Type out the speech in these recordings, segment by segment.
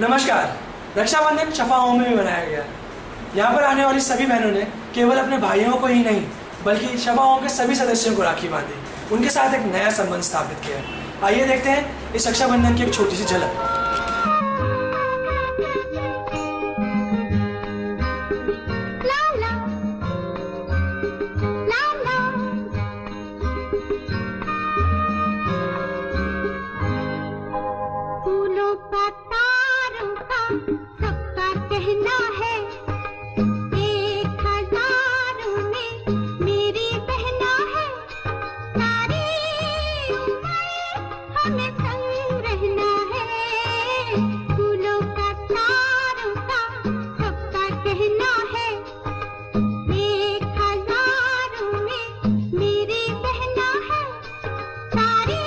नमस्कार। रक्षाबंधन शफाओं में भी मनाया गया। यहाँ पर आने वाली सभी बहनों ने केवल अपने भाइयों को ही नहीं, बल्कि शफाओं के सभी सदस्यों को राखी बांधी। उनके साथ एक नया संबंध स्थापित किया। आइए देखते हैं इस रक्षाबंधन की एक छोटी सी झलक। सबका कहना है, एक हज़ार में मेरी बहना है। सारी हमें संग रहना है। फूलों का तारों का सबका कहना है, एक हज़ार में मेरी बहना है। सारी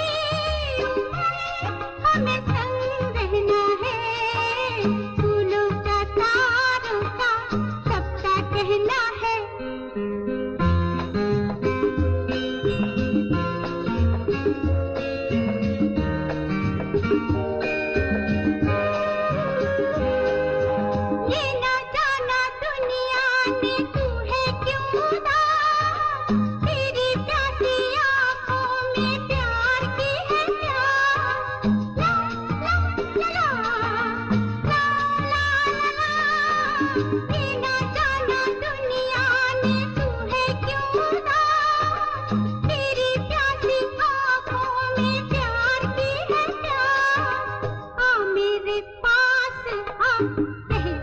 हमें Hey.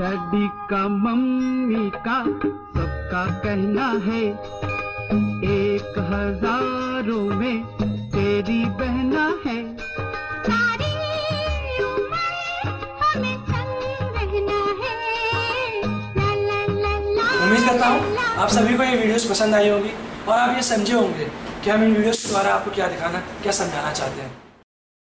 डैडी का मम्मी का सबका कहना है एक हज़ारों में उम्मीद करता हूँ आप सभी को ये वीडियोस पसंद आई होगी और आप ये समझे होंगे कि हम इन वीडियोस के द्वारा आपको क्या दिखाना, क्या समझाना चाहते हैं।